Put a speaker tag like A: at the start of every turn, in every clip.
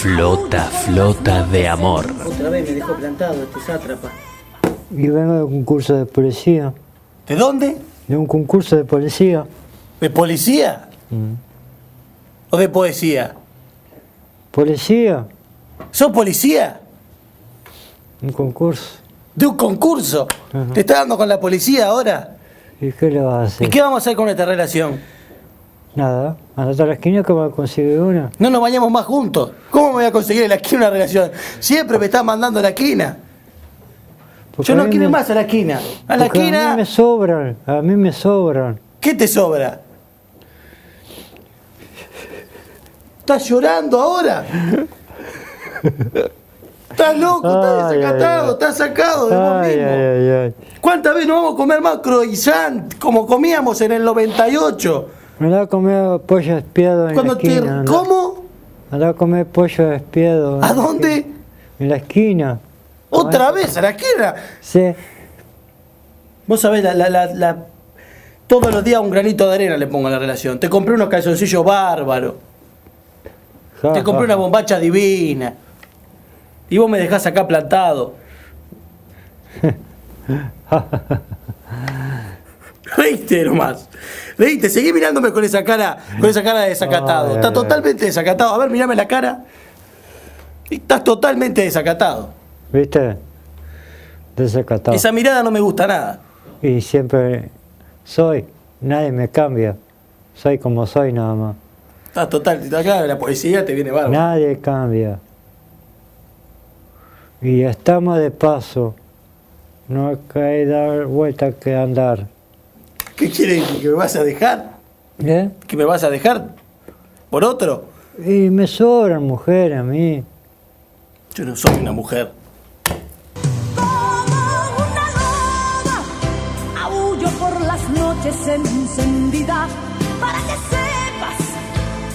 A: Flota, flota de amor.
B: Otra vez me dejó plantado este sátrapa.
C: Y vengo de un concurso de policía.
B: ¿De dónde?
C: De un concurso de policía.
B: ¿De policía? ¿O de poesía?
C: ¿Policía?
B: ¿Sos policía?
C: Un concurso.
B: ¿De un concurso? ¿Te estás dando con la policía ahora?
C: ¿Y qué le vas a hacer?
B: ¿Y qué vamos a hacer con esta relación?
C: Nada. Andate a la esquina que va a conseguir una.
B: No nos vayamos más juntos. ¿Cómo me voy a conseguir en la esquina una relación? Siempre me estás mandando a la esquina.
C: Porque
B: Yo no quiero más a la esquina. A la
C: porque A
B: esquina.
C: mí me sobran. A mí me sobran.
B: ¿Qué te sobra? ¿Estás llorando ahora? ¿Estás loco? ¿Estás desacatado?
C: ay.
B: ¿Estás sacado de vos mismo?
C: ay, ay, ay.
B: ¿Cuántas veces nos vamos a comer más croissant como comíamos en el 98?
C: Me da a comer pollo espiado en
B: Cuando
C: la
B: te...
C: esquina. anda.
B: ¿Cómo?
C: Me da a comer pollo espiado.
B: ¿A dónde?
C: esquina. En la esquina.
B: ¿Otra vez? ¿A la esquina?
C: Sí.
B: Vos sabés, la, la, la, la- todos los días un granito de arena le pongo a la relación. Te compré unos calzoncillos bárbaros.
C: Ja,
B: Te compré
C: ja,
B: una bombacha divina. Y vos me dejás acá plantado. Reíste nomás. Reíste, seguí mirándome con esa cara, con esa cara de desacatado.
C: Ay.
B: totalmente desacatado. A ver, mirame la cara. Estás totalmente desacatado.
C: ¿Viste? Desacatado.
B: Esa mirada no me gusta nada.
C: Y siempre soy. Nadie me cambia. Soy como soy nada más.
B: Estás total, acá la poesía te viene bárbaro.
C: Nadie cambia. Y estamos de paso. No hay que dar vuelta que andar.
B: ¿Qué quieres? ¿Que me vas a dejar?
C: ¿Eh?
B: ¿Que me vas a dejar? ¿Por otro?
C: Y me sobran mujeres a mí.
B: Yo no soy una mujer.
D: Como una loba, aullo por las noches encendida para que sepas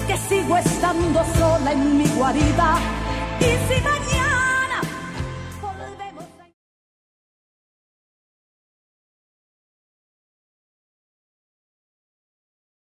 D: que sigo estando sola en mi guarida.